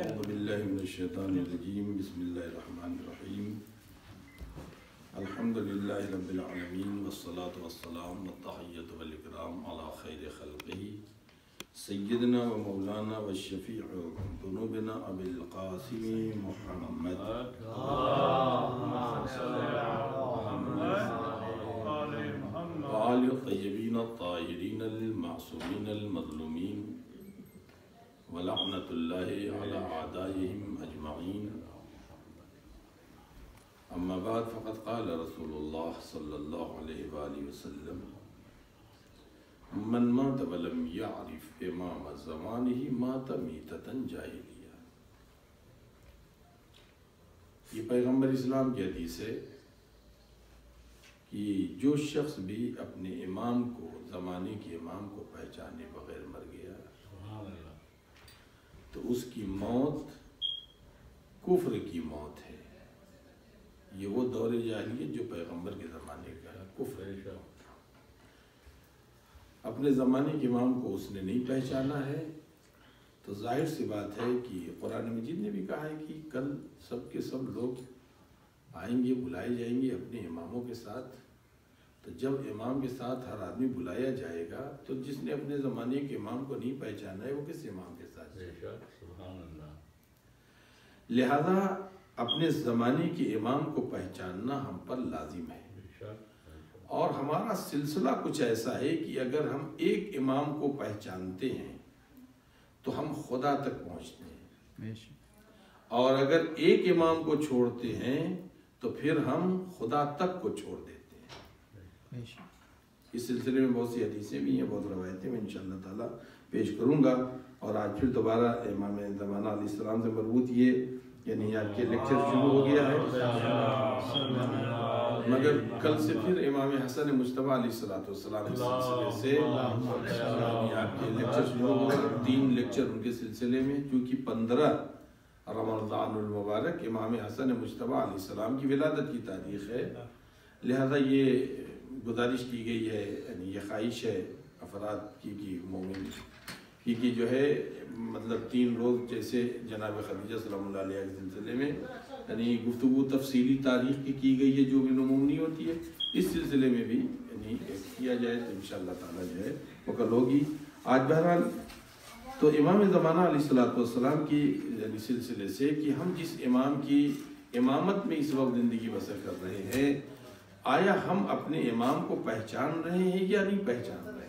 أعوذ بالله من الشيطان الرجيم. بسم الله الرحمن الرحيم. الحمد لله رب العالمين والصلاة والسلام والتحية والإكرام على خير خلقه سيدنا ومولانا والشفيع ذنوبنا أبي القاسم محمد. وآل الطيبين الطاهرين المعصومين المظلومين ولعنة الله على أعدائهم أجمعين. أما بعد، فقد قال رسول الله صلى الله عليه وآله وسلم، من مات ولم يعرف إمام زمانه مات ميتة جاهلية. یہ پیغمبر اسلام کی حدیث ہے کہ جو شخص بھی اپنے امام کو زمانے کے امام کو پہچانے بغیر مر گیا تو اس کی موت کفر کی موت ہے۔ یہ وہ دور جاہلیت جو پیغمبر کے زمانے کا ہے۔ کفر اپنے زمانے کے امام کو اس نے نہیں پہچانا ہے۔ تو ظاہر سی بات ہے کہ قرآن مجید نے بھی کہا ہے کہ کل سب کے سب لوگ آئیں گے بلائے جائیں گے اپنے اماموں کے ساتھ۔ تو جب امام کے ساتھ ہر آدمی بلایا جائے گا تو جس نے اپنے زمانے کے امام کو نہیں پہچانا ہے وہ کس امام کے ساتھ لہذا اپنے زمانے کے امام کو پہچاننا ہم پر لازم ہے۔ اور ہمارا سلسلہ کچھ ایسا ہے کہ اگر ہم ایک امام کو پہچانتے ہیں تو ہم خدا تک پہنچتے ہیں۔ اور اگر ایک امام کو چھوڑتے ہیں تو پھر ہم خدا تک کو چھوڑ دیتے ہیں۔ اس سلسلے میں بہت سی حدیثیں بھی ہیں بہت روایتیں میں انشاءاللہ تعالیٰ پیش کروں گا اور آج پھر دوبارہ امام زمانہ علیہ السلام سے مربوط یہ یعنی آپ کے لیکچر شروع ہو گیا ہے مگر کل سے پھر امام حسن مجتبہ علیہ السلام کے سلسلے سے آپ کے لیکچر شروع ہو گئے تین لیکچر ان کے سلسلے میں کیونکہ پندرہ رمضان المبارک امام حسن مجتبہ علیہ السلام کی ولادت کی تاریخ ہے لہذا یہ گزارش کی گئی ہے یعنی یہ خواہش ہے افراد کی کہ مومن کی کہ جو ہے مطلب تین روز جیسے جناب خدیجہ سلام اللہ علیہ کے سلسلے میں یعنی گفتگو تفصیلی تاریخ کی کی گئی ہے، جو بھی نمونی ہوتی ہے، اس سلسلے میں بھی یعنی کیا جائے تو انشاءاللہ تعالیٰ جو ہے وہ کل ہوگی۔ آج بہرحال تو امام زمانہ علیہ السلام کی یعنی سلسلے سے، کہ ہم جس امام کی امامت میں اس وقت زندگی بسر کر رہے ہیں آیا ہم اپنے امام کو پہچان رہے ہیں یا نہیں پہچان رہے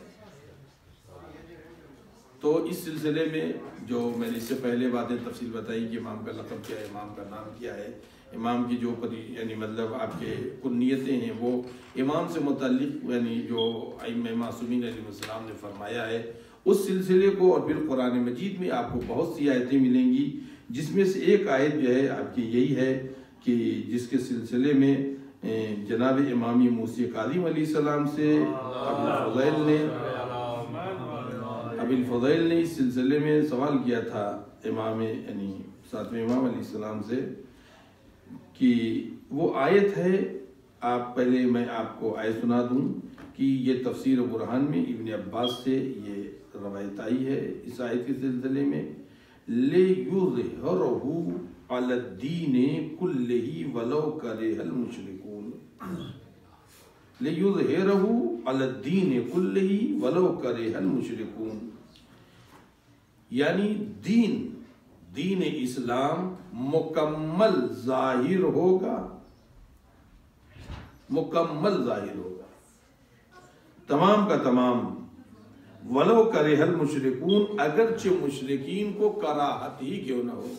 تو اس سلسلے میں جو میں نے اس سے پہلے باتیں تفصیل بتائی کہ امام کا لقب کیا ہے، امام کا نام کیا ہے، امام کی جو یعنی مطلب آپ کے کنیتیں ہیں، وہ امام سے متعلق یعنی جو ائم معصومین علیہ السلام نے فرمایا ہے، اس سلسلے کو اور پھر قرآن مجید میں آپ کو بہت سی آیتیں ملیں گی، جس میں سے ایک آیت جو ہے، آپ کی یہی ہے کہ جس کے سلسلے میں جناب امامی موسی قادم علیہ السلام سے الفضیل نے ابو الفضیل نے اس سلسلے میں سوال کیا تھا امام یعنی ساتویں امام علیہ السلام سے کہ وہ آیت ہے آپ پہلے میں آپ کو آیت سنا دوں کہ یہ تفسیر و برحان میں ابن عباس سے یہ روایت آئی ہے اس آیت کے سلسلے میں لے یظہرہو علی الدین کلہی ولو کرہ المشرکون لے یظہرہو علی الدین کلہی ولو کرہ المشرکون یعنی دین دین اسلام مکمل ظاہر ہوگا۔ مکمل ظاہر ہوگا۔ تمام کا تمام۔ ولو کرے حل مشرکون اگرچہ مشرقین کو کراہت ہی کیوں نہ ہو۔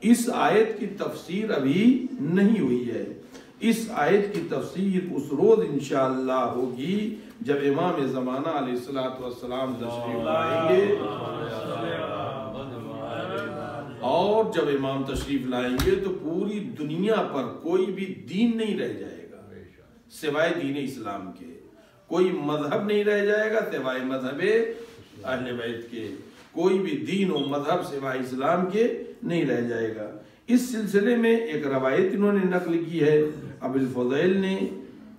اس آیت کی تفسیر ابھی نہیں ہوئی ہے۔ اس آیت کی تفسیر اس روز انشاءاللہ ہوگی جب امام زمانہ علیہ السلام تشریف لائیں گے۔ اور جب امام تشریف لائیں گے تو پوری دنیا پر کوئی بھی دین نہیں رہ جائے گا سوائے دین اسلام کے۔ کوئی مذہب نہیں رہ جائے گا سوائے مذہب اہل بیت کے۔ کوئی بھی دین و مذہب سوائے اسلام کے نہیں رہ جائے گا۔ اس سلسلے میں ایک روایت انہوں نے نقل کی ہے۔ اب الفضیل نے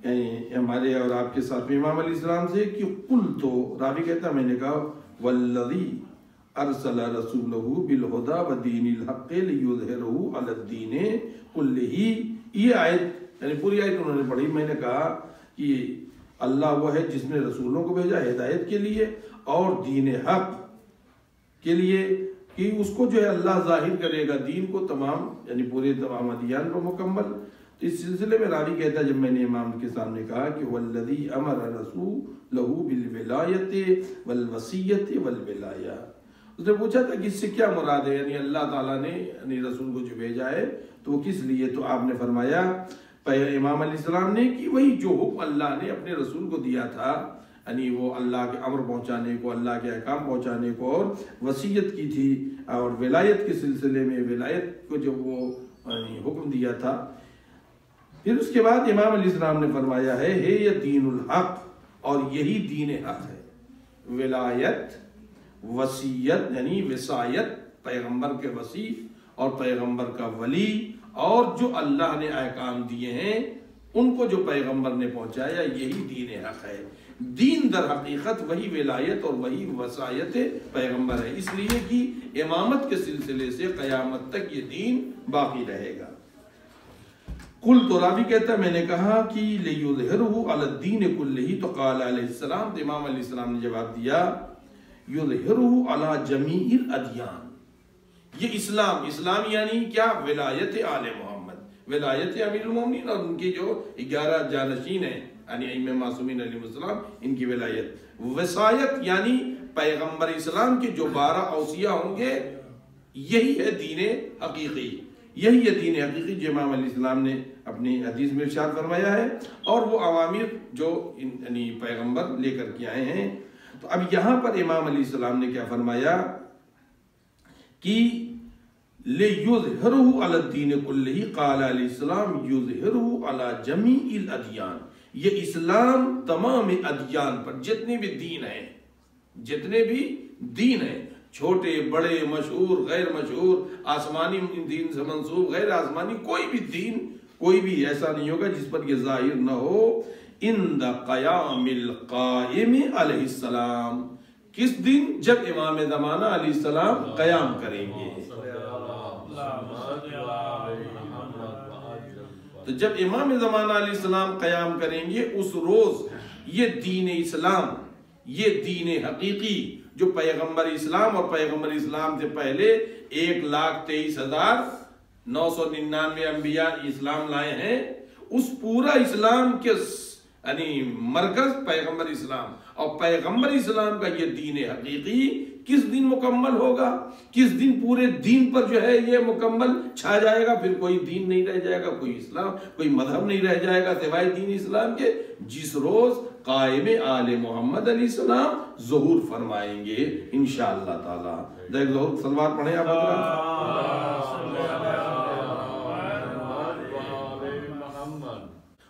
یعنی ہمارے اور آپ کے ساتھ امام علیہ السلام سے کہ قل تو، راوی کہتا میں نے کہا، والذی ارسل رسولہ بالہدا و دین الحق لیظہرہ علی الدین کلہ۔ یہ آیت یعنی پوری آیت انہوں نے پڑھی۔ میں نے کہا کہ اللہ وہ ہے جس نے رسولوں کو بھیجا ہدایت کے لیے اور دین حق کے لیے۔ کہ اس کو جو ہے اللہ ظاہر کرے گا، دین کو تمام یعنی پورے تمام ادیان کو مکمل۔ تو اس سلسلے میں راوی کہتا ہے، جب میں نے امام کے سامنے کہا کہ والذی امر رسول لہو بالولایت والوسیت والولایہ۔ اس نے پوچھا تھا کہ اس سے کیا مراد ہے؟ یعنی اللہ تعالیٰ نے یعنی رسول کو جو بھیجا ہے، تو وہ کس لیے؟ تو آپ نے فرمایا امام علیہ السلام نے کہ وہی جو حکم اللہ نے اپنے رسول کو دیا تھا یعنی وہ اللہ کے امر پہنچانے کو، اللہ کے احکام پہنچانے کو اور وسیعت کی تھی اور ولایت کے سلسلے میں ولایت کو جب وہ یعنی حکم دیا تھا۔ پھر اس کے بعد امام علیہ السلام نے فرمایا ہے ہے یہ دین الحق اور یہی دین حق ہے۔ ولایت وسیعت یعنی وسایت پیغمبر کے وسیع اور پیغمبر کا ولی اور جو اللہ نے احکام دیے ہیں، ان کو جو پیغمبر نے پہنچایا، یہی دین حق ہے۔ دین در حقیقت وہی ولایت اور وہی وسایت پیغمبر ہے۔ اس لیے کہ امامت کے سلسلے سے قیامت تک یہ دین باقی رہے گا۔ کل تو راوی کہتا ہے، میں نے کہا کہ لیظہرہ علی الدین کلہ تو قال علیہ السلام، تو امام علیہ السلام نے جواب دیا یظہرہ علی جمیع الادیان۔ یہ اسلام اسلام یعنی کیا؟ ولایت آل محمد ولایت امیر المومنین اور ان کی جو گیارہ جانشین ہیں یعنی ائمہ معصومین علیہ السلام، ان کی ولایت۔ وسایت یعنی پیغمبر اسلام کے جو بارہ اوصیاء ہوں گے، یہی ہے دین حقیقی۔ یہی ہے دین حقیقی جو امام علیہ السلام نے اپنی حدیث میں ارشاد فرمایا ہے، اور وہ عوامر جو یعنی پیغمبر لے کر کے آئے ہیں۔ تو اب یہاں پر امام علیہ السلام نے کیا فرمایا کہ لِيُظْهِرُهُ عَلَى الدِّينِ كُلِّهِ قَالَ علیہ السلام يُظْهِرُهُ عَلَى جَمِيعِ الْأَدْيَانِ یہ اسلام تمام ادیان پر جتنے بھی دین ہیں، جتنے بھی دین ہیں، چھوٹے، بڑے، مشہور، غیر مشہور، آسمانی دین سے منصوب غیر آسمانی، کوئی بھی دین، کوئی بھی ایسا نہیں ہوگا جس پر یہ ظاہر نہ ہو۔ ان دا قیام القائم علیہ السلام کس دن؟ جب امام زمانہ علیہ السلام قیام کریں گے۔ تو جب امام زمانہ علیہ السلام قیام کریں گے، اس روز یہ دین اسلام، یہ دین حقیقی جو پیغمبر اسلام اور پیغمبر اسلام سے پہلے ایک لاکھ تیئیس ہزار نو سو ننانوے انبیاء اسلام لائے ہیں، اس پورا اسلام کے یعنی مرکز پیغمبر اسلام اور پیغمبر اسلام کا یہ دین حقیقی کس دن مکمل ہوگا؟ کس دن پورے دین پر جو ہے یہ مکمل چھا جائے گا؟ پھر کوئی دین نہیں رہ جائے گا، کوئی اسلام، کوئی مذہب نہیں رہ جائے گا سوائے دین اسلام کے۔ جس روز قائم آل محمد علیہ السلام ظہور فرمائیں گے، انشاءاللہ تعالی۔ دیکھ، ظہور سلوار پڑھیں آپ۔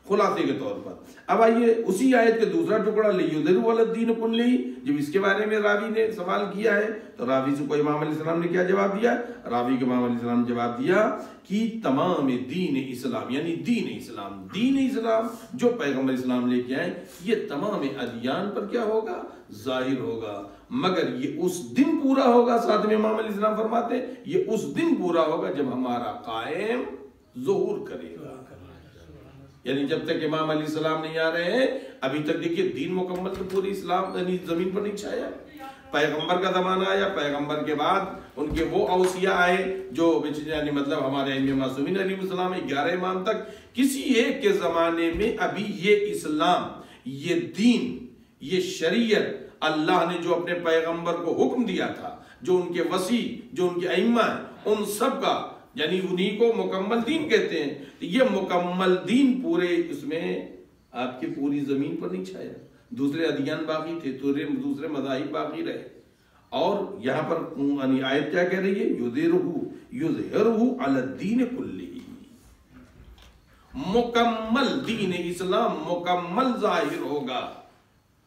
خلاصے کے طور پر۔ اب آئیے اسی آیت کے دوسرا ٹکڑا لیودرو والدین کلی۔ جب اس کے بارے میں راوی نے سوال کیا ہے، تو راوی سے کوئی امام علیہ السلام نے کیا جواب دیا؟ راوی کے امام علیہ السلام نے جواب دیا کہ تمام دین اسلام یعنی دین اسلام دین اسلام جو پیغمبر اسلام لے کے آئے، یہ تمام ادیان پر کیا ہوگا؟ ظاہر ہوگا۔ مگر یہ اس دن پورا ہوگا، ساتھ میں امام علیہ السلام فرماتے ہیں، یہ اس دن پورا ہوگا جب ہمارا قائم ظہور کرے گا۔ یعنی جب تک امام علیہ السلام نہیں آ رہے ہیں، ابھی تک دیکھیے، دین مکمل تو پوری اسلام یعنی زمین پر نہیں چھایا۔ پیغمبر کا زمانہ آیا، پیغمبر کے بعد ان کے وہ اوسیاء آئے جو یعنی مطلب ہمارے امام معصومین علیہ السلام گیارہ امام تک۔ کسی ایک کے زمانے میں ابھی یہ اسلام، یہ دین، یہ شریعت اللہ نے جو اپنے پیغمبر کو حکم دیا تھا، جو ان کے وسیع، جو ان کے ائمہ ہیں، ان سب کا یعنی انہی کو مکمل دین کہتے ہیں یہ مکمل دین پورے اس میں آپ کی پوری زمین پر نہیں چھایا۔ دوسرے ادیان باقی تھے دوسرے مذاہب باقی رہے۔ اور یہاں پر یعنی آیت کیا کہہ رہی ہے؟ یُذِرُهُ یُذِرُهُ عَلَى الدِّینِ كُلِّهِ مکمل دین اسلام مکمل ظاہر ہوگا۔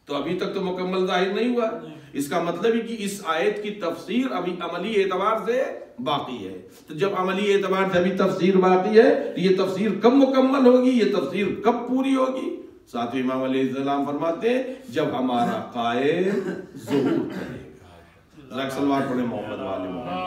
تو ابھی تک تو مکمل ظاہر نہیں ہوا۔ اس کا مطلب ہے کہ اس آیت کی تفسیر ابھی عملی اعتبار سے باقی ہے۔ تو جب عملی اعتبار سے ابھی تفسیر باقی ہے، تو یہ تفسیر کب مکمل ہوگی؟ یہ تفسیر کب پوری ہوگی؟ ساتھ امام علیہ السلام فرماتے ہیں، جب ہمارا قائم ظہور کرے گا۔ ذرا سلوار پڑھے محمد والے محمد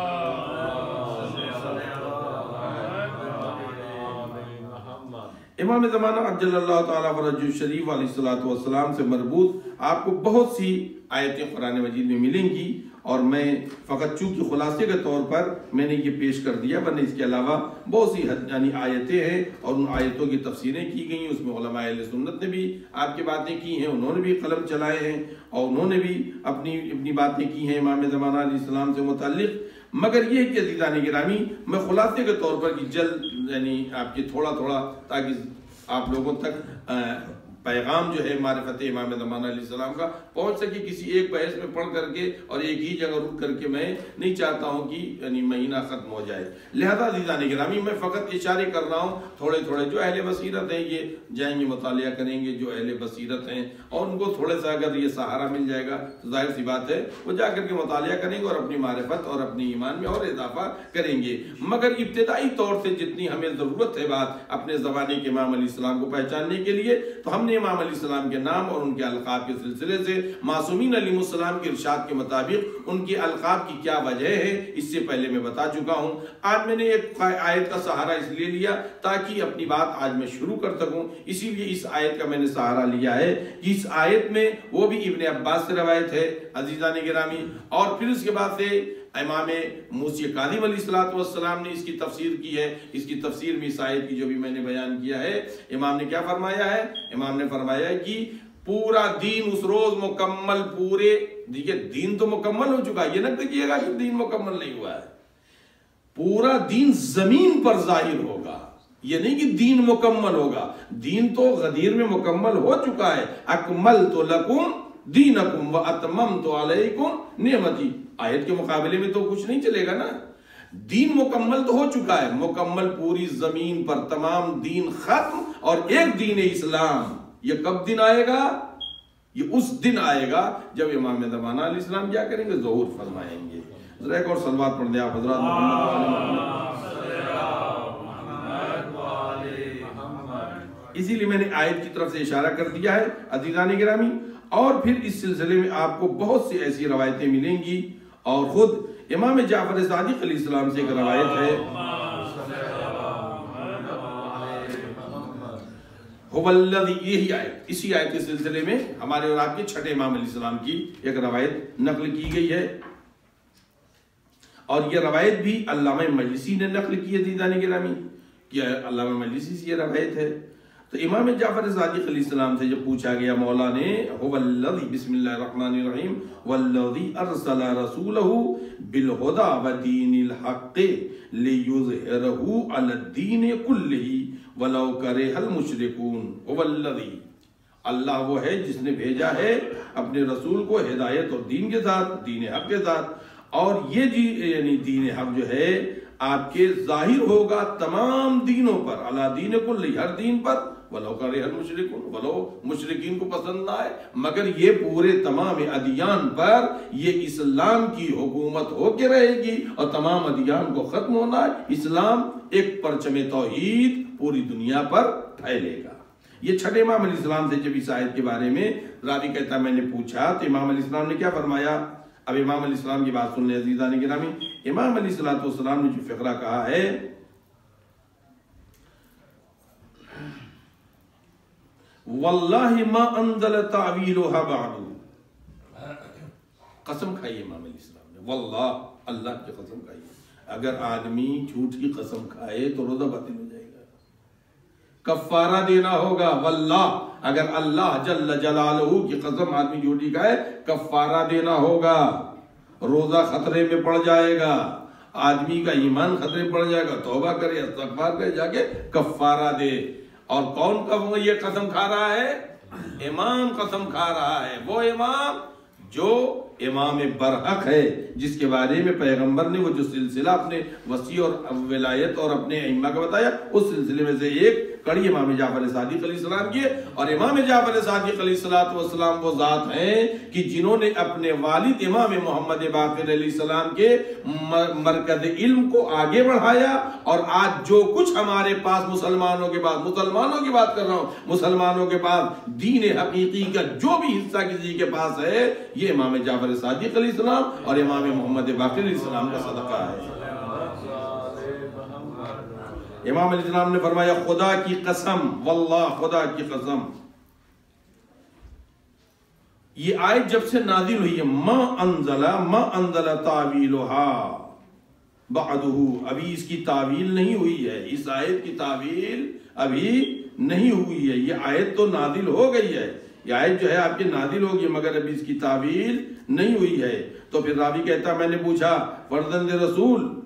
امام زمانہ عجل اللہ تعالیٰ فرج شریف علیہ الصلوۃ والسلام سے مربوط آپ کو بہت سی آیتیں قرآن مجید میں ملیں گی۔ اور میں فقط چونکہ خلاصے کے طور پر میں نے یہ پیش کر دیا، ورنہ اس کے علاوہ بہت سی یعنی آیتیں ہیں اور ان آیتوں کی تفسیریں کی گئی اس میں علماء اہل سنت نے بھی آپ کی باتیں کی ہیں، انہوں نے بھی قلم چلائے ہیں اور انہوں نے بھی اپنی اپنی باتیں کی ہیں۔ امام زمانہ علیہ السلام سے متعلق۔ مگر یہ کہ عزیزان گرامی میں خلاصے کے طور پر کہ جلد یعنی آپ کی تھوڑا تھوڑا تاکہ آپ لوگوں تک پیغام جو ہے معرفت امام زمانہ علیہ السلام کا پہنچ سکے کسی ایک بحث میں پڑھ کر کے اور ایک ہی جگہ رک کر کے میں نہیں چاہتا ہوں کہ یعنی مہینہ ختم ہو جائے۔ لہذا عزیزان گرامی میں فقط اشارے کر رہا ہوں، تھوڑے تھوڑے جو اہل بصیرت ہیں یہ جائیں گے، مطالعہ کریں گے جو اہل بصیرت ہیں اور ان کو تھوڑے سا اگر یہ سہارا مل جائے گا تو ظاہر سی بات ہے، وہ جا کر کے مطالعہ کریں گے اور اپنی معرفت اور اپنی ایمان میں اور اضافہ کریں گے۔ مگر ابتدائی طور سے جتنی ہمیں ضرورت ہے بات اپنے زمانے کے امام علیہ السلام کو پہچاننے کے لیے، تو ہم نے نے امام علیہ السلام کے نام اور ان کے القاب کے سلسلے سے معصومین علیہ السلام کے ارشاد کے مطابق ان کی القاب کی کیا وجہ ہے، اس سے پہلے میں بتا چکا ہوں۔ آج میں نے ایک آیت کا سہارا اس لیے لیا تاکہ اپنی بات آج میں شروع کر سکوں۔ اسی لیے اس آیت کا میں نے سہارا لیا ہے۔ کہ اس آیت میں وہ بھی ابن عباس سے روایت ہے، عزیزان گرامی۔ اور پھر اس کے بعد سے امام موسی قادم علیہ السلام نے اس کی تفسیر کی ہے۔ اس کی تفسیر میں اس آیت کی جو بھی میں نے بیان کیا ہے، امام نے کیا فرمایا ہے؟ امام نے فرمایا ہے کہ پورا دین اس روز مکمل، پورے دیکھئے دین تو مکمل ہو چکا یہ نہ کہیے گا کہ دین مکمل نہیں ہوا ہے۔ پورا دین زمین پر ظاہر ہوگا۔ یہ نہیں کہ دین مکمل ہوگا۔ دین تو غدیر میں مکمل ہو چکا ہے۔ اکمل تو لکم دینکم و اتمم تو علیکم نعمتی۔ آیت کے مقابلے میں تو کچھ نہیں چلے گا نا۔ دین مکمل تو ہو چکا ہے۔ مکمل پوری زمین پر تمام دین ختم اور ایک دین اسلام۔ یہ کب دن آئے گا؟ یہ اس دن آئے گا جب امام زمانہ علیہ السلام کیا کریں گے؟ ظہور فرمائیں گے۔ ذرا ایک اور سلوات پڑھ دیں آپ، حضرات اسی لیے میں نے آیت کی طرف سے اشارہ کر دیا ہے، عزیزان گرامی۔ اور پھر اس سلسلے میں آپ کو بہت سی ایسی روایتیں ملیں گی۔ اور خود امام جعفر صادق علیہ السلام سے ایک روایت ہے۔ اسی آیت کے سلسلے میں ہمارے اور آپ کے چھٹے امام علیہ السلام کی ایک روایت نقل کی گئی ہے۔ اور یہ روایت بھی علامہ مجلسی نے نقل کی ہے دیدانی گرامی، کہ علامہ مجلسی سے یہ روایت ہے۔ تو امام جعفر صادق علیہ السلام سے جب پوچھا گیا، مولا نے والذی بسم اللہ الرحمن الرحیم، والذی ارسل رسولہ بالہدا ودین الحق لیظہرہ علی الدین کلہ ولو کرہ المشرکون. والذی اللہ وہ ہے جس نے بھیجا ہے اپنے رسول کو ہدایت اور دین کے ساتھ، دین حق کے ساتھ۔ اور یہ جی یعنی دین حق جو ہے، آپ کے ظاہر ہوگا تمام دینوں پر اللہ دین کل ہر دین پر۔ ولو کرے ہر مشرکون ولو مشرقین کو پسند نہ آئے، مگر یہ پورے تمام ادیان پر یہ اسلام کی حکومت ہو کے رہے گی اور تمام ادیان کو ختم ہونا ہے، اسلام ایک پرچم توحید پوری دنیا پر پھیلے گا۔ یہ چھٹے امام علیہ السلام سے جب اس آیت کے بارے میں راوی کہتا میں نے پوچھا تو امام علیہ السلام نے کیا فرمایا؟ اب امام علیہ السلام کی بات سن لیں عزیزان گرامی، امام علیہ السلام نے جو فقرہ کہا ہے واللہ ما انزل تعویلها بعد. قسم کھائیے امام علیہ السلام نے. واللہ اللہ کی قسم کھائیے اگر آدمی جھوٹ کی قسم کھائے تو روزہ باطل ہو جائے گا. کفارہ دینا ہوگا. واللہ اگر اللہ جل جلالہ کی قسم آدمی جھوٹی کھائے، کفارہ دینا ہوگا. روزہ خطرے میں پڑ جائے گا. آدمی کا ایمان خطرے میں پڑ جائے گا. توبہ کرے، استغفار کرے، جا کے کفارہ دے. اور کون کا یہ قسم کھا رہا ہے؟ امام قسم کھا رہا ہے۔ وہ امام جو امام برحق ہے، جس کے بارے میں پیغمبر نے وہ جو سلسلہ اپنے وسیع اور ولایت اور اپنے ائمہ کا بتایا، اس سلسلے میں سے ایک کڑی امام جعفر صادق علیہ السلام کی ہے۔ اور امام جعفر صادق علیہ السلام والسلام وہ ذات ہیں کہ جنہوں نے اپنے والد امام محمد باقر علیہ السلام کے مرکز علم کو آگے بڑھایا۔ اور آج جو کچھ ہمارے پاس مسلمانوں کے بعد، مسلمانوں کی بات کر رہا ہوں، مسلمانوں کے پاس دین حقیقی کا جو بھی حصہ کسی کے پاس ہے، یہ امام جعفر صادق علیہ السلام اور امام محمد باقر علیہ السلام کا صدقہ ہے۔ امام علیہ السلام نے فرمایا، خدا کی قسم، واللہ خدا کی قسم، یہ آیت جب سے نازل ہوئی ہے، ما انزل ما انزل تعویلها بعدہ، ابھی اس کی تعویل نہیں ہوئی ہے۔ اس آیت کی تعویل ابھی نہیں ہوئی ہے۔ یہ آیت تو نازل ہو گئی ہے۔ یہ آیت جو ہے آپ کی نازل ہوگی، مگر ابھی اس کی تعویل نہیں ہوئی ہے۔ تو پھر راوی کہتا، میں نے پوچھا فرزند رسول،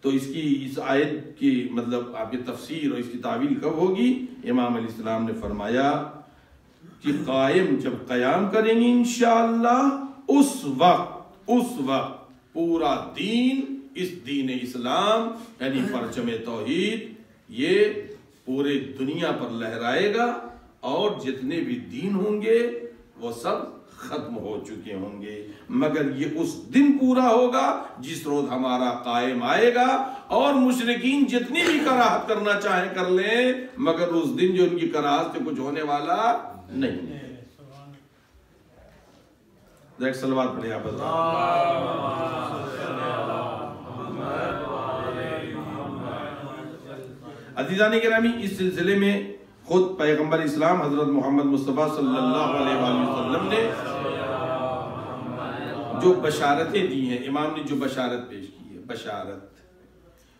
تو اس کی، اس آیت کی مطلب آپ کی تفسیر اور اس کی تعویل کب ہوگی؟ امام علیہ السلام نے فرمایا کہ قائم جب قیام کریں گے انشاءاللہ، اس وقت اس وقت پورا دین اس دین اسلام یعنی پرچم توحید، یہ پورے دنیا پر لہرائے گا۔ اور جتنے بھی دین ہوں گے وہ سب ختم ہو چکے ہوں گے۔ مگر یہ اس دن پورا ہوگا جس روز ہمارا قائم آئے گا اور مشرقین جتنی بھی کراہت کرنا چاہیں کر لیں، مگر اس دن جو ان کی کراہت سے کچھ ہونے والا نہیں ہے۔ دیکھ، سلوات پڑھے آپ عزیزانی کرامی اس سلسلے میں خود پیغمبر اسلام حضرت محمد مصطفیٰ صلی اللہ علیہ وآلہ وسلم نے جو بشارتیں دی ہیں، امام نے جو بشارت پیش کی ہے، بشارت۔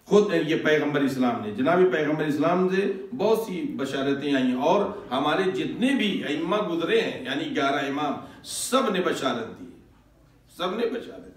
خود یہ پیغمبر اسلام نے، جناب پیغمبر اسلام سے بہت سی بشارتیں آئیں اور ہمارے جتنے بھی ائمہ گزرے ہیں یعنی گیارہ امام، سب نے بشارت دی سب نے بشارت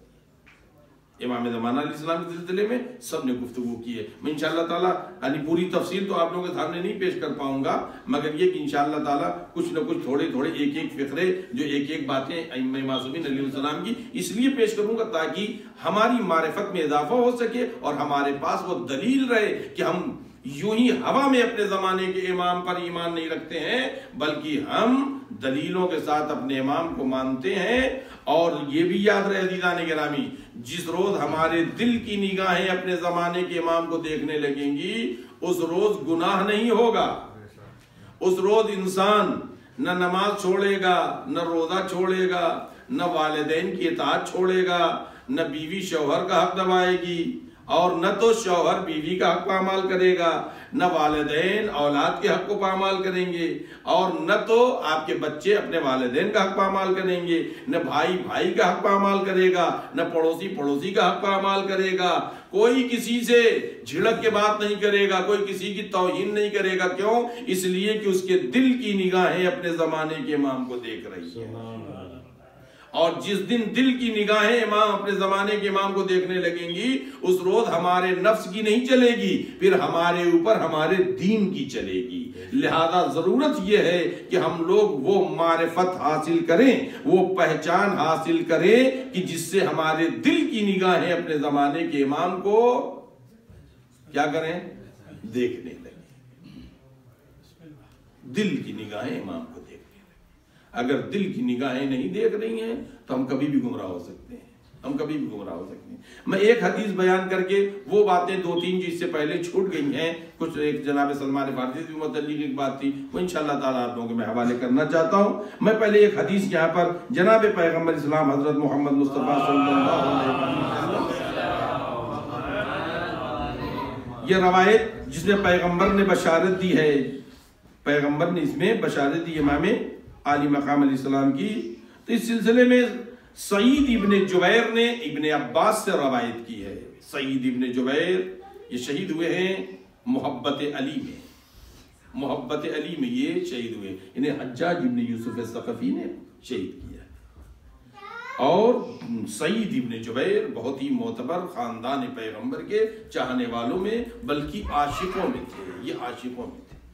امام زمانہ علیہ السلام کے سلسلے میں سب نے گفتگو کی ہے۔ میں انشاءاللہ تعالیٰ یعنی پوری تفصیل تو آپ لوگوں کے سامنے نہیں پیش کر پاؤں گا، مگر یہ کہ انشاءاللہ تعالیٰ کچھ نہ کچھ تھوڑے تھوڑے ایک ایک فقرے جو ایک ایک باتیں ائمہ معصومین علیہ السلام کی، اس لیے پیش کروں گا تاکہ ہماری معرفت میں اضافہ ہو سکے اور ہمارے پاس وہ دلیل رہے کہ ہم یوں ہی ہوا میں اپنے زمانے کے امام پر ایمان نہیں رکھتے ہیں، بلکہ ہم دلیلوں کے ساتھ اپنے امام کو مانتے ہیں اور یہ بھی یاد رہے عزیزان گرامی، جس روز ہمارے دل کی نگاہیں اپنے زمانے کے امام کو دیکھنے لگیں گی، اس روز گناہ نہیں ہوگا۔ اس روز انسان نہ نماز چھوڑے گا، نہ روزہ چھوڑے گا، نہ والدین کی اطاعت چھوڑے گا، نہ بیوی شوہر کا حق دبائے گی۔ اور نہ تو شوہر بیوی کا حق پامال کرے گا، نہ والدین اولاد کے حق کو پامال کریں گے، اور نہ تو آپ کے بچے اپنے والدین کا حق پامال کریں گے، نہ بھائی بھائی کا حق پامال کرے گا، نہ پڑوسی پڑوسی کا حق پامال کرے گا۔ کوئی کسی سے جھڑک کے بات نہیں کرے گا، کوئی کسی کی توہین نہیں کرے گا۔ کیوں؟ اس لیے کہ اس کے دل کی نگاہیں اپنے زمانے کے امام کو دیکھ رہی ہیں۔ اور جس دن دل کی نگاہیں امام اپنے زمانے کے امام کو دیکھنے لگیں گی، اس روز ہمارے نفس کی نہیں چلے گی، پھر ہمارے اوپر ہمارے دین کی چلے گی۔ لہذا ضرورت یہ ہے کہ ہم لوگ وہ معرفت حاصل کریں، وہ پہچان حاصل کریں کہ جس سے ہمارے دل کی نگاہیں اپنے زمانے کے امام کو کیا کریں؟ دیکھنے لگیں۔ دل کی نگاہیں امام کو اگر دل کی نگاہیں نہیں دیکھ رہی ہیں تو ہم کبھی بھی گمراہ ہو سکتے ہیں۔ ہم کبھی بھی گمراہ ہو سکتے ہیں۔ میں ایک حدیث بیان کر کے وہ باتیں دو تین جو اس سے پہلے چھوٹ گئی ہیں۔ کچھ ایک جناب سلمان فارسی بھی متعلق ایک بات تھی۔ وہ انشاءاللہ تعالیٰ آپ لوگوں کے میں حوالے کرنا چاہتا ہوں۔ میں پہلے ایک حدیث یہاں پر جناب پیغمبر اسلام حضرت محمد مصطفیٰ صلی اللہ علیہ وسلم۔ یہ روایت جس نے پیغمبر نے بشارت دی ہے، پیغمبر نے اس میں بشارت دی امام عالی مقام علیہ السلام کی، تو اس سلسلے میں سعید ابن جبیر نے ابن عباس سے روایت کی ہے۔ سعید ابن جبیر، یہ شہید ہوئے ہیں محبت علی میں۔ محبت علی میں یہ شہید ہوئے۔ انہیں حجاج ابن یوسف سقفی نے شہید کیا۔ اور سعید ابن جبیر بہت ہی معتبر خاندان پیغمبر کے چاہنے والوں میں، بلکہ عاشقوں میں تھے۔ یہ عاشقوں میں تھے۔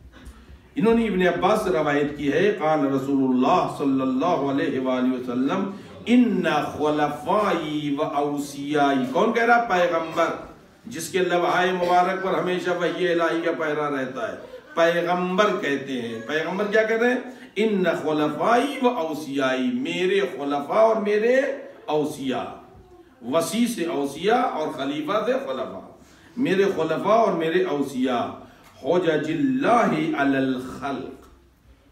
انہوں نے ابن عباس سے روایت کی ہے، قال رسول اللہ صلی اللہ علیہ وآلہ وسلم، ان خلفائی و اوسیائی کون کہہ رہا پیغمبر، جس کے لبہائے مبارک پر ہمیشہ وحی الہی کا پہرا رہتا ہے۔ پیغمبر کہتے ہیں۔ پیغمبر کیا کہتے ہیں؟ ان خلفائی و اوسیائی میرے خلفاء اور میرے اوسیاء وسیع سے اوسیاء اور خلیفہ سے خلفاء۔ میرے خلفاء اور میرے اوسیاء حجج اللہ علی الخلق۔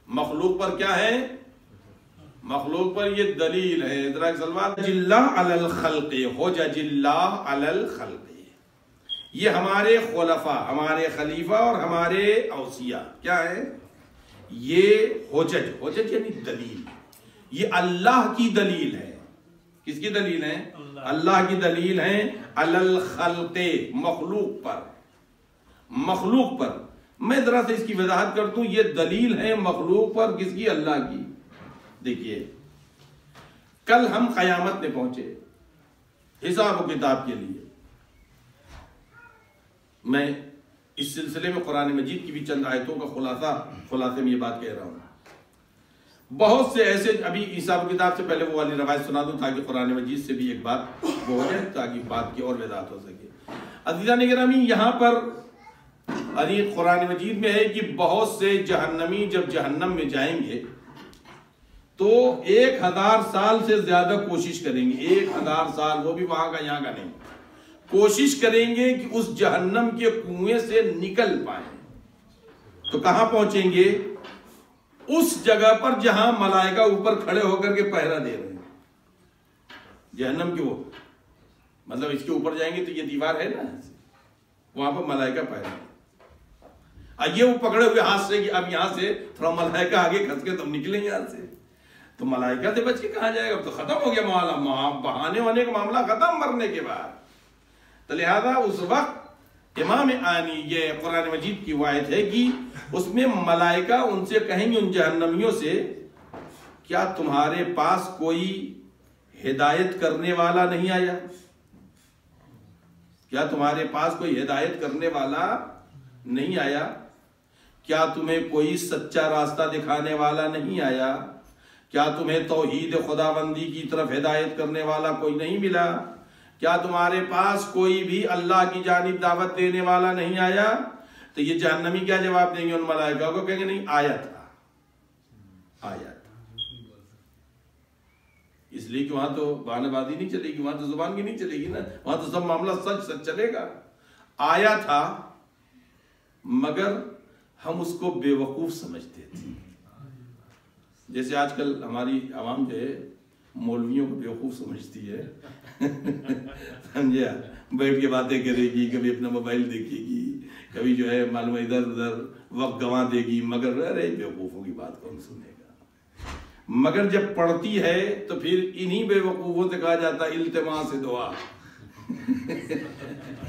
مخلوق پر کیا ہے؟ مخلوق پر یہ دلیل ہے۔ ادراک سلمان اللہ علی الخلق حجج اللہ علی الخلق۔ یہ ہمارے خلفاء ہمارے خلیفہ اور ہمارے اوسیاء۔ کیا ہے؟ یہ حجج حجج یعنی دلیل۔ یہ اللہ کی دلیل ہے۔ کس کی دلیل ہے؟ اللہ کی دلیل ہے علی الخلق مخلوق پر۔ مخلوق پر۔ میں ذرا سے اس کی وضاحت کرتا ہوں یہ دلیل ہے مخلوق پر کس کی؟ اللہ کی۔ دیکھیے، کل ہم قیامت میں پہنچے، حساب و کتاب کے لیے۔ میں اس سلسلے میں قرآن مجید کی بھی چند آیتوں کا خلاصہ، خلاصے میں یہ بات کہہ رہا ہوں۔ بہت سے ایسے، ابھی حساب و کتاب سے پہلے وہ والی روایت سنا دوں تاکہ قرآن مجید سے بھی ایک بات وہ ہو جائے، تاکہ بات کی اور وضاحت ہو سکے۔ عزیزہ نگرامی یہاں پر علی قرآن مجید میں ہے کہ بہت سے جہنمی جب جہنم میں جائیں گے تو ایک ہزار سال سے زیادہ کوشش کریں گے، ایک ہزار سال وہ بھی وہاں کا، یہاں کا نہیں۔ کوشش کریں گے کہ اس جہنم کے کنویں سے نکل پائیں۔ تو کہاں پہنچیں گے؟ اس جگہ پر جہاں ملائکہ اوپر کھڑے ہو کر کے پہرا دے رہے ہیں۔ جہنم کی وہ مطلب اس کے اوپر جائیں گے تو یہ دیوار ہے نا، وہاں پر ملائکہ پہرا۔ یہ وہ پکڑے ہوئے ہاتھ سے کہ اب یہاں سے تھوڑا ملائکہ آگے کھس کے تم نکلیں یہاں سے۔ تو ملائکہ سے بچ کے کہاں جائے گا؟ تو ختم ہو گیا معاملہ۔ بہانے ہونے کا معاملہ ختم مرنے کے بعد۔ تو لہذا اس وقت امام آنی یہ قرآن مجید کی وایت ہے کہ اس میں ملائکہ ان سے کہیں گے ان جہنمیوں سے، کیا تمہارے پاس کوئی ہدایت کرنے والا نہیں آیا؟ کیا تمہارے پاس کوئی ہدایت کرنے والا نہیں آیا؟ کیا تمہیں کوئی سچا راستہ دکھانے والا نہیں آیا؟ کیا تمہیں توحید خدا بندی کی طرف ہدایت کرنے والا کوئی نہیں ملا؟ کیا تمہارے پاس کوئی بھی اللہ کی جانب دعوت دینے والا نہیں آیا؟ تو یہ جہنمی کیا جواب دیں گے ان ملائکہ کو؟ کہیں گے نہیں، آیا تھا۔ آیا تھا۔ اس لیے کہ وہاں تو بانے بازی نہیں چلے گی، وہاں تو زبان کی نہیں چلے گی نا۔ وہاں تو سب معاملہ سچ سچ چلے گا۔ آیا تھا، مگر ہم اس کو بے وقوف سمجھتے تھے۔ جیسے آج کل ہماری عوام جو ہے، مولویوں کو بے وقوف سمجھتی ہے۔ سمجھا بیٹھ کے باتیں کرے گی، کبھی اپنا موبائل دیکھے گی، کبھی جو ہے معلوم ادھر ادھر وقت گواں دے گی۔ مگر ارے، بے وقوفوں کی بات کون سنے گا؟ مگر جب پڑھتی ہے تو پھر انہی بے وقوفوں سے کہا جاتا التما سے دعا۔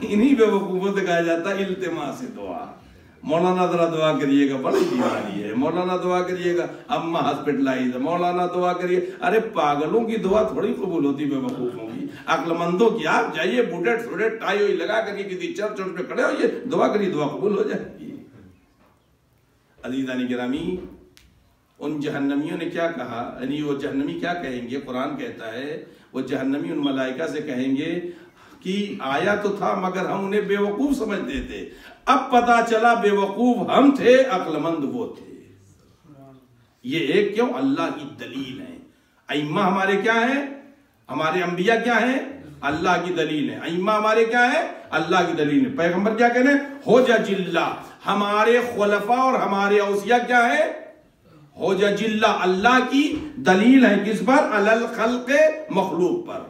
انہی بے وقوفوں سے کہا جاتا التما سے دعا۔ مولانا ذرا دعا کریے گا بڑی بیماری ہے مولانا دعا کریے گا اما ہاسپٹلائز مولانا دعا کریے ارے پاگلوں کی دعا تھوڑی قبول ہوتی بے وقوفوں کی عقل مندوں کی آپ جائیے بوٹیٹ سوٹیٹ ٹائی ہوئی لگا کر کے کسی چرچ پہ کھڑے ہوئیے دعا کریے دعا قبول ہو جائے گی عزیزانی گرامی ان جہنمیوں نے کیا کہا یعنی وہ جہنمی کیا کہیں گے قرآن کہتا ہے وہ جہنمی ان ملائکہ سے کہیں گے کہ آیا تو تھا مگر ہم انہیں بے وقوف سمجھتے تھے۔ اب پتا چلا بے وقوف ہم تھے عقل مند وہ تھے۔ یہ ایک کیوں؟ اللہ کی دلیل ہے۔ ائمہ ہمارے کیا ہیں؟ ہمارے انبیاء کیا ہیں؟ اللہ کی دلیل ہے۔ ائمہ ہمارے کیا ہیں؟ اللہ کی دلیل ہے۔ پیغمبر کیا کہنے؟ ہو جا جلہ۔ ہمارے خلفاء اور ہمارے اوسیاء کیا ہے ہو جا جلہ۔ اللہ کی دلیل ہے کس پر؟ الخلق مخلوق پر۔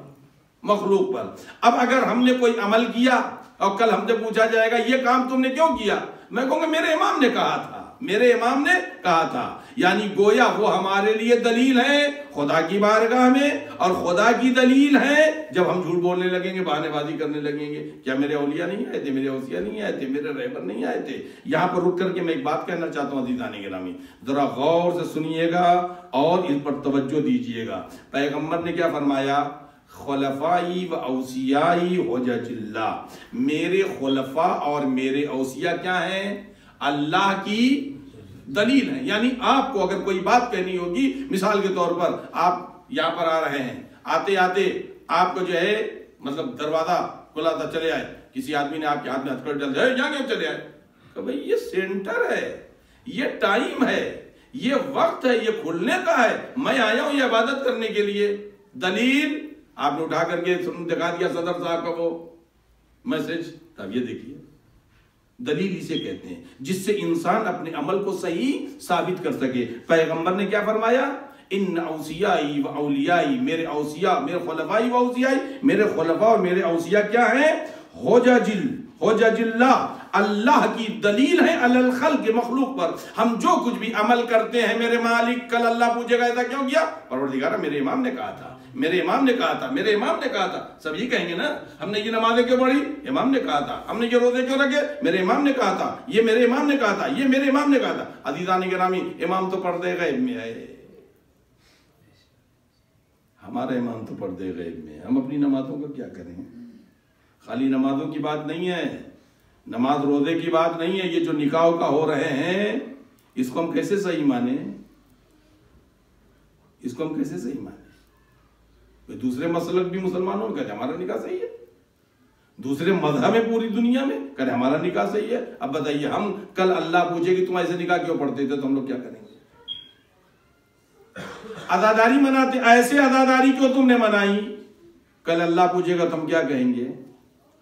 مخلوق پر۔ اب اگر ہم نے کوئی عمل کیا اور کل ہم سے پوچھا جائے گا، یہ کام تم نے کیوں کیا؟ میں کہوں گا، میرے امام نے کہا تھا۔ میرے امام نے کہا تھا۔ یعنی گویا وہ ہمارے لیے دلیل ہے خدا کی بارگاہ میں، اور خدا کی دلیل ہے جب ہم جھوٹ بولنے لگیں گے، بہانے بازی کرنے لگیں گے۔ کیا میرے اولیاء نہیں آئے تھے؟ میرے اوسیاء نہیں آئے تھے؟ میرے رہبر نہیں آئے تھے؟ یہاں پر رک کر کے میں ایک بات کہنا چاہتا ہوں عزیزانی گرامی۔ ذرا غور سے سنیے گا اور اس پر توجہ دیجیے گا۔ پیغمبر نے کیا فرمایا؟ خلفائی و اوسیائی حجج اللہ۔ میرے خلفاء اور میرے اوسیاء کیا ہیں؟ اللہ کی دلیل ہیں۔ یعنی آپ کو اگر کوئی بات کہنی ہوگی، مثال کے طور پر آپ یہاں پر آ رہے ہیں، آتے آتے آپ کو جو ہے مطلب دروازہ کھلا تھا، چلے آئے۔ کسی آدمی نے آپ کے ہاتھ میں ہتھکڑ ڈال دیا یہاں کیوں چلے آئے۔ کہ بھئی یہ سینٹر ہے، یہ ٹائم ہے، یہ وقت ہے، یہ کھلنے کا ہے۔ میں آیا ہوں یہ عبادت کرنے کے لیے۔ دلیل آپ نے اٹھا کر کے دکھا دیا صدر صاحب کا وہ میسج، تب یہ دیکھیے۔ دلیل اسے کہتے ہیں، جس سے انسان اپنے عمل کو صحیح ثابت کر سکے۔ پیغمبر نے کیا فرمایا؟ ان اوسیائی و اولیائی، میرے اوسیاء، میرے خلفائی و اوسیائی، میرے خلفاء اور میرے اوسیاء کیا ہیں؟ ہوجا جل ہوجا جلہ اللہ کی دلیل ہے الخل کے مخلوق پر۔ ہم جو کچھ بھی عمل کرتے ہیں، میرے مالک کل اللہ پوچھے گا، ایسا کیوں کیا؟ پروردگارہ، میرے امام نے کہا تھا۔ میرے امام نے کہا تھا، میرے امام نے کہا تھا۔ سب یہ کہیں گے نا، ہم نے یہ نمازیں کیوں پڑھی؟ امام نے کہا تھا۔ ہم نے یہ روزے کیوں رکھے؟ میرے امام نے کہا تھا۔ یہ میرے امام نے کہا تھا۔ یہ میرے امام نے کہا تھا۔ عزیزان گرامی، امام تو پردے غیب میں آئے۔ ہمارا امام تو پردے غیب میں ہم اپنی نمازوں کا کیا کریں؟ خالی نمازوں کی بات نہیں ہے۔ نماز روزے کی بات نہیں ہے۔ یہ جو نکاح کا ہو رہے ہیں، اس کو ہم کیسے صحیح مانیں؟ اس کو ہم کیسے صحیح مانیں؟ دوسرے مسلک بھی مسلمانوں میں، کہتے ہمارا نکاح صحیح ہے۔ دوسرے مذہب ہے پوری دنیا میں، کہتے ہمارا نکاح صحیح ہے۔ اب بتائیے، ہم کل اللہ پوچھے کہ تم ایسے نکاح کیوں پڑھتے تھے، تو ہم لوگ کیا کریں گے؟ ازاداری مناتے، ایسے ازاداری کیوں تم نے منائی؟ کل اللہ پوچھے گا، تم کیا کہیں گے؟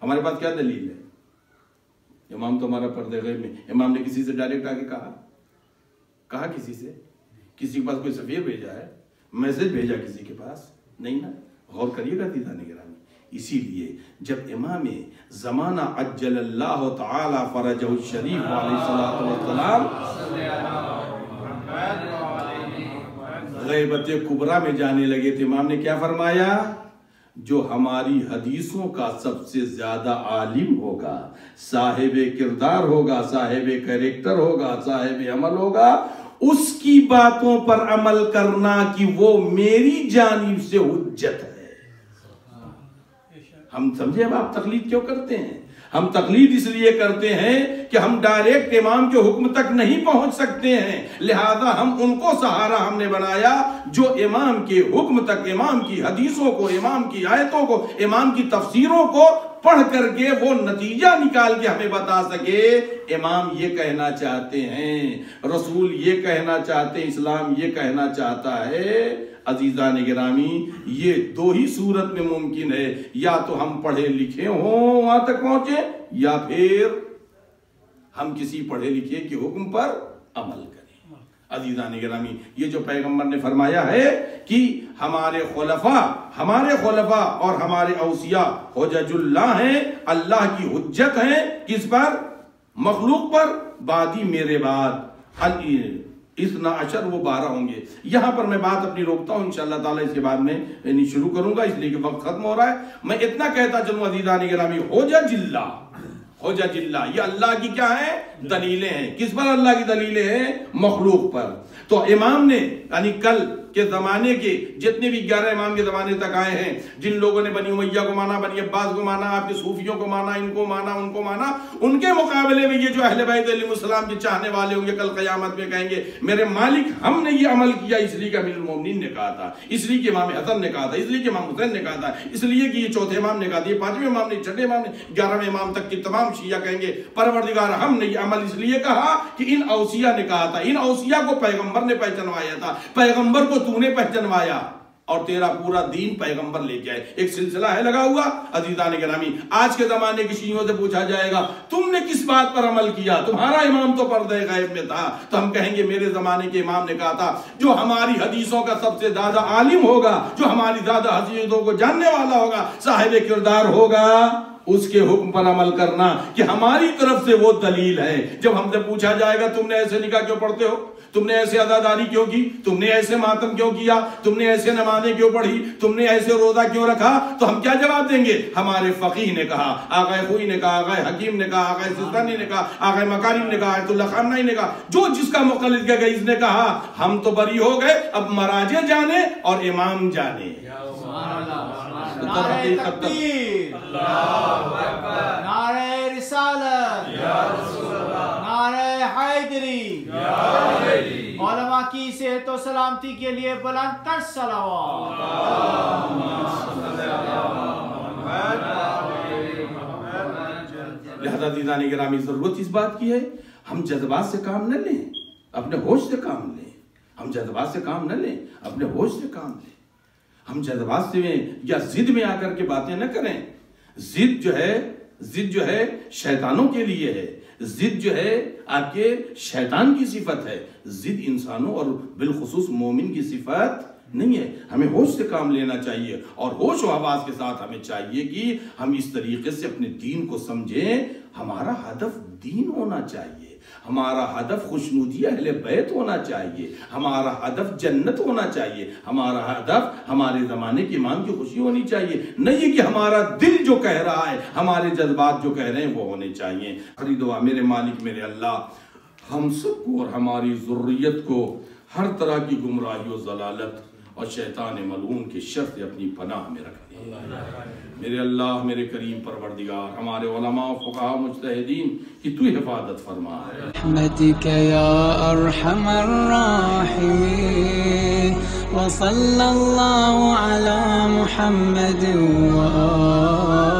ہمارے پاس کیا دلیل ہے؟ امام تو ہمارا پردے غیب میں، امام نے کسی سے ڈائریکٹ آگے کہا؟ کہا کسی سے؟ کسی کے پاس کوئی سفیر بھیجا ہے؟ میسج بھیجا کسی کے پاس؟ نہیں نا؟ غور کریے گا دیدان گرامی اسی لیے جب امام زمانہ عجل اللہ تعالی فرجہ الشریف علیہ السلام غیبت کبرہ میں جانے لگے تھے امام نے کیا فرمایا؟ جو ہماری حدیثوں کا سب سے زیادہ عالم ہوگا، صاحب کردار ہوگا، صاحب کریکٹر ہوگا، صاحب عمل ہوگا اس کی باتوں پر عمل کرنا کہ وہ میری جانب سے حجت ہے۔ ہم سمجھے اب آپ تقلید کیوں کرتے ہیں؟ ہم تقلید اس لیے کرتے ہیں کہ ہم ڈائریکٹ امام کے حکم تک نہیں پہنچ سکتے ہیں۔ لہذا ہم ان کو سہارا ہم نے بنایا جو امام کے حکم تک، امام کی حدیثوں کو، امام کی آیتوں کو، امام کی تفسیروں کو پڑھ کر کے وہ نتیجہ نکال کے ہمیں بتا سکے، امام یہ کہنا چاہتے ہیں، رسول یہ کہنا چاہتے ہیں، اسلام یہ کہنا چاہتا ہے۔ عزیزان گرامی، یہ دو ہی صورت میں ممکن ہے، یا تو ہم پڑھے لکھے ہوں وہاں تک پہنچے، یا پھر ہم کسی پڑھے لکھے کے حکم پر عمل کریں۔ عزیزان گرامی، یہ جو پیغمبر نے فرمایا ہے کہ ہمارے خلفاء ہمارے خلفاء اور ہمارے اوسیاء حجج اللہ ہیں، اللہ کی حجت ہیں، کس پر؟ مخلوق پر۔ بادی میرے بعد اتنا اشر وہ بارہ ہوں گے۔ یہاں پر میں بات اپنی روکتا ہوں، انشاءاللہ تعالی اس کے بعد میں یعنی شروع کروں گا، اس لیے کہ وقت ختم ہو رہا ہے۔ میں اتنا کہتا چلوں عزیزان گرامی، حجج اللہ حجج اللہ، یہ اللہ کی کیا ہے دلیلیں ہیں۔ کس پر اللہ کی دلیلیں ہیں؟ مخلوق پر۔ تو امام نے یعنی کل کے زمانے کے جتنے بھی گیارہ امام کے زمانے تک آئے ہیں، جن لوگوں نے بنی امیہ کو مانا، بنی عباس کو مانا، آپ کے صوفیوں کو مانا، ان کو مانا، ان کو مانا، ان کے مقابلے میں یہ جو اہل بیت علیہ السلام کے چاہنے والے ہوں گے، کل قیامت میں کہیں گے، میرے مالک ہم نے یہ عمل کیا، اس لیے کہ امیر المومنین نے کہا تھا، اس لیے کہ امام حسن نے کہا تھا، اس لیے کہ امام حسین نے کہا تھا، اس لیے کہ یہ چوتھے امام نے کہا تھا، یہ پانچویں امام نے، چھٹے امام نے، گیارہویں امام تک کی تمام شیعہ کہیں گے، پروردگار ہم نے یہ عمل اس لیے کہا کہ ان اوسیہ نے کہا تھا، ان اوسیہ کو پیغمبر نے پہچنوایا تھا، پیغمبر کو تو نے پہچنوایا اور تیرا پورا دین پیغمبر لے کے آئے۔ ایک سلسلہ ہے، لگا ہوا، عزیزان گرامی۔ آج کے زمانے کی شیعوں سے پوچھا جائے گا، تم نے کس بات پر عمل کیا؟ تمہارا امام تو پردہ غیب میں تھا۔ تو ہم کہیں گے، میرے زمانے کے امام نے کہا تھا، جو ہماری حدیثوں کا سب سے زیادہ عالم ہوگا، جو ہماری زیادہ حدیثوں کو جاننے والا ہوگا، صاحب کردار ہوگا۔ اس کے حکم پر عمل کرنا کہ ہماری طرف سے وہ دلیل ہے۔ جب ہم سے پوچھا جائے گا، تم نے ایسے نکاح کیوں پڑھتے ہو؟ تم نے ایسے عداداری کیوں کی؟ تم نے ایسے ماتم کیوں کیا؟ تم نے ایسے نمازیں کیوں پڑھی؟ تم نے ایسے روزہ کیوں رکھا؟ تو ہم کیا جواب دیں گے؟ ہمارے فقیح نے کہا آغای خوئی نے کہا آغای حکیم نے کہا آغای سستانی نے کہا آغای مکارم نے کہا آیت اللہ خامنائی نے کہا۔ جو جس کا مقلد کے گئی اس نے کہا ہم تو بری ہو گئے اب مراجع جانے اور امام جانے۔ نعرہ تکبیر۔ نعرہ رسالت۔ نعرہ نعرہ حیدری۔ علماء کی صحت و سلامتی کے لیے بلند تر صلوات۔ لہذا دیدان گرامی ضرورت اس بات کی ہے ہم جذبات سے کام نہ لیں اپنے ہوش سے کام لیں۔ ہم جذبات سے کام نہ لیں اپنے ہوش سے کام لیں۔ ہم جذبات سے یا ضد میں آ کر کے باتیں نہ کریں۔ ضد جو ہے ضد جو ہے شیطانوں کے لیے ہے۔ ضد جو ہے آپ کے شیطان کی صفت ہے۔ ضد انسانوں اور بالخصوص مومن کی صفت نہیں ہے۔ ہمیں ہوش سے کام لینا چاہیے اور ہوش و آواز کے ساتھ ہمیں چاہیے کہ ہم اس طریقے سے اپنے دین کو سمجھیں۔ ہمارا ہدف دین ہونا چاہیے۔ ہمارا ہدف خوشنودی اہل بیت ہونا چاہیے، ہمارا ہدف جنت ہونا چاہیے، ہمارا ہدف ہمارے زمانے کی ایمان کی خوشی ہونی چاہیے۔ نہیں کہ ہمارا دل جو کہہ رہا ہے، ہمارے جذبات جو کہہ رہے ہیں، وہ ہونے چاہیے۔ خری دعا، میرے مالک، میرے اللہ، ہم سب کو اور ہماری ضروریت کو ہر طرح کی گمراہی و ضلالت اور شیطان ملعون کی شرط اپنی پناہ میں رکھ دیں میرے اللہ، میرے کریم پروردگار، ہمارے علماء فقہ مجتہدین کی تو حفاظت فرما۔ رحمتك يا ارحم الراحمين وصلى الله على محمد وآل